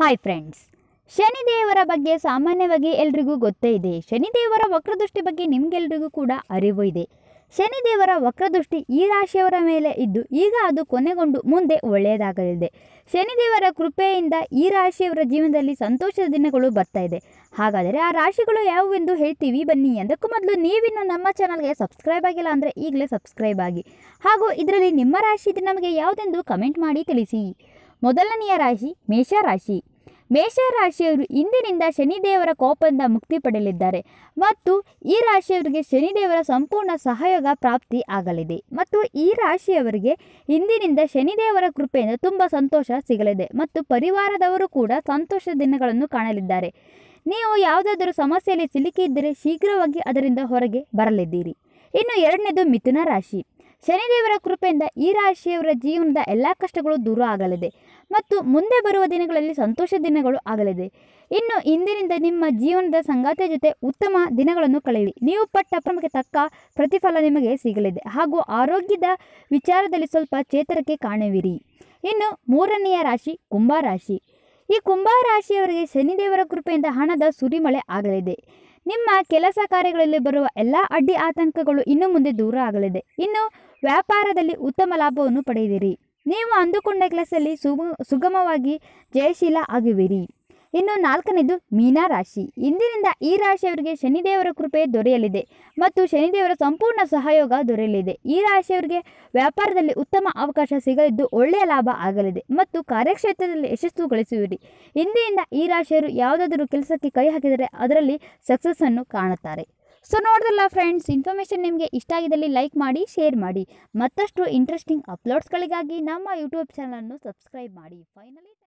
Hi friends ಶನಿದೇವರ ಬಗ್ಗೆ ಸಾಮಾನ್ಯವಾಗಿ ಎಲ್ರಿಗೂ ಗೊತ್ತೇ ಇದೆ. ಶನಿದೇವರ ವಕ್ರದೃಷ್ಟಿ ಬಗ್ಗೆ ನಿಮಗೆಲ್ರಿಗೂ ಕೂಡ ಅರಿವು ಇದೆ. ಶನಿದೇವರ ವಕ್ರದೃಷ್ಟಿ ಈ ರಾಶಿಯವರ ಮೇಲೆ ಇದ್ದು, ಈಗ ಅದು ಕೊನೆಗೊಂಡು ಮುಂದೆ ಒಳ್ಳೆಯದಾಗಲಿದೆ. ಶನಿದೇವರ ಕೃಪೆಯಿಂದ ಈ ರಾಶಿಯವರ ಜೀವನದಲ್ಲಿ ಸಂತೋಷದ ದಿನಗಳು ಬರ್ತಾ ಇದೆ. ಹಾಗಾದರೆ ಆ ರಾಶಿಗಳು ಯಾವುವೆಂದು ಹೇಳ್ತೀವಿ? ಬನ್ನಿ ಅದಕ್ಕೂ ಮೊದಲು ನೀವಿನ್ನು ನಮ್ಮ ಚಾನಲ್ಗೆ ಸಬ್ಸ್ಕ್ರೈಬ್ ಆಗಿಲ್ಲ ಅಂದರೆ ಈಗಲೇ ಸಬ್ಸ್ಕ್ರೈಬ್ ಆಗಿ. ಹಾಗೂ ಇದರಲ್ಲಿ ನಿಮ್ಮ ರಾಶಿ ನಮಗೆ ಯಾವುದೆಂದು ಕಮೆಂಟ್ ಮಾಡಿ ತಿಳಿಸಿ. ಮೊದಲನೆಯ ರಾಶಿ ಮೇಷರಾಶಿ. ಮೇಷರಾಶಿಯವರು ಇಂದಿನಿಂದ ಶನಿದೇವರ ಕೋಪದಿಂದ ಮುಕ್ತಿ ಪಡೆಯಲಿದ್ದಾರೆ. ಮತ್ತು ಈ ರಾಶಿಯವರಿಗೆ ಶನಿದೇವರ ಸಂಪೂರ್ಣ ಸಹಯೋಗ ಪ್ರಾಪ್ತಿ ಆಗಲಿದೆ. ಮತ್ತು ಈ ರಾಶಿಯವರಿಗೆ ಇಂದಿನಿಂದ ಶನಿದೇವರ ಕೃಪೆಯಿಂದ ತುಂಬ ಸಂತೋಷ ಸಿಗಲಿದೆ. ಮತ್ತು ಪರಿವಾರದವರು ಕೂಡ ಸಂತೋಷ ದಿನಗಳನ್ನು ಕಾಣಲಿದ್ದಾರೆ. ನೀವು ಯಾವುದಾದರೂ ಸಮಸ್ಯೆಯಲ್ಲಿ ಸಿಲುಕಿದ್ದರೆ ಶೀಘ್ರವಾಗಿ ಅದರಿಂದ ಹೊರಗೆ ಬರಲಿದ್ದೀರಿ. ಇನ್ನು ಎರಡನೇದು ಮಿಥುನ ರಾಶಿ. ಶನಿದೇವರ ಕೃಪೆಯಿಂದ ಈ ರಾಶಿಯವರ ಜೀವನದ ಎಲ್ಲ ಕಷ್ಟಗಳು ದೂರ ಆಗಲಿದೆ. ಮತ್ತು ಮುಂದೆ ಬರುವ ದಿನಗಳಲ್ಲಿ ಸಂತೋಷ ದಿನಗಳು ಆಗಲಿದೆ. ಇನ್ನು ಇಂದಿನಿಂದ ನಿಮ್ಮ ಜೀವನದ ಸಂಗಾತಿಯ ಜೊತೆ ಉತ್ತಮ ದಿನಗಳನ್ನು ಕಳೆಯಿರಿ. ನೀವು ಪಟ್ಟ ಕ್ರಮಕ್ಕೆ ತಕ್ಕ ಪ್ರತಿಫಲ ನಿಮಗೆ ಸಿಗಲಿದೆ. ಹಾಗೂ ಆರೋಗ್ಯದ ವಿಚಾರದಲ್ಲಿ ಸ್ವಲ್ಪ ಚೇತರಿಕೆ ಕಾಣುವಿರಿ. ಇನ್ನು ಮೂರನೆಯ ರಾಶಿ ಕುಂಭರಾಶಿ ಈ ಕುಂಭರಾಶಿಯವರಿಗೆ ಶನಿದೇವರ ಕೃಪೆಯಿಂದ ಹಣದ ಸುರಿಮಳೆ ಆಗಲಿದೆ. ನಿಮ್ಮ ಕೆಲಸ ಕಾರ್ಯಗಳಲ್ಲಿ ಬರುವ ಎಲ್ಲ ಅಡ್ಡಿ ಆತಂಕಗಳು ಇನ್ನು ಮುಂದೆ ದೂರ ಆಗಲಿದೆ. ಇನ್ನು ವ್ಯಾಪಾರದಲ್ಲಿ ಉತ್ತಮ ಲಾಭವನ್ನು ಪಡೆಯುವಿರಿ ನೀವು ಅಂದುಕೊಂಡ ಕೆಲಸದಲ್ಲಿ ಸುಗ, ಸುಗಮವಾಗಿ ಜಯಶೀಲ ಆಗುವಿರಿ. ಇನ್ನು ನಾಲ್ಕನೇದು ಮೀನಾ ರಾಶಿ. ಇಂದಿನಿಂದ ಈ ರಾಶಿಯವರಿಗೆ ಶನಿದೇವರ ಕೃಪೆ ದೊರೆಯಲಿದೆ ಮತ್ತು ಶನಿದೇವರ ಸಂಪೂರ್ಣ ಸಹಯೋಗ ದೊರೆಯಲಿದೆ. ಈ ರಾಶಿಯವರಿಗೆ ವ್ಯಾಪಾರದಲ್ಲಿ ಉತ್ತಮ ಅವಕಾಶ ಸಿಗಲಿದ್ದು ಒಳ್ಳೆಯ ಲಾಭ ಆಗಲಿದೆ ಮತ್ತು ಕಾರ್ಯಕ್ಷೇತ್ರದಲ್ಲಿ ಯಶಸ್ಸು ಗಳಿಸುವಿರಿ. ಇಂದಿನಿಂದ ಈ ರಾಶಿಯವರು ಯಾವುದಾದರೂ ಕೆಲಸಕ್ಕೆ ಕೈ ಹಾಕಿದರೆ ಅದರಲ್ಲಿ ಸಕ್ಸಸ್ಸನ್ನು ಕಾಣುತ್ತಾರೆ. ಸೊ ನೋಡಿದ್ರಲ್ಲ ಫ್ರೆಂಡ್ಸ್ ಇನ್ಫಾರ್ಮೇಷನ್ ನಿಮಗೆ ಇಷ್ಟ ಆಗಿದ್ದಲ್ಲಿ ಲೈಕ್ ಮಾಡಿ ಶೇರ್ ಮಾಡಿ. ಮತ್ತಷ್ಟು ಇಂಟ್ರೆಸ್ಟಿಂಗ್ ಅಪ್ಲೋಡ್ಸ್ಗಳಿಗಾಗಿ ನಮ್ಮ ಯೂಟ್ಯೂಬ್ ಚಾನಲನ್ನು ಸಬ್ಸ್ಕ್ರೈಬ್ ಮಾಡಿ. ಫೈನಲಿ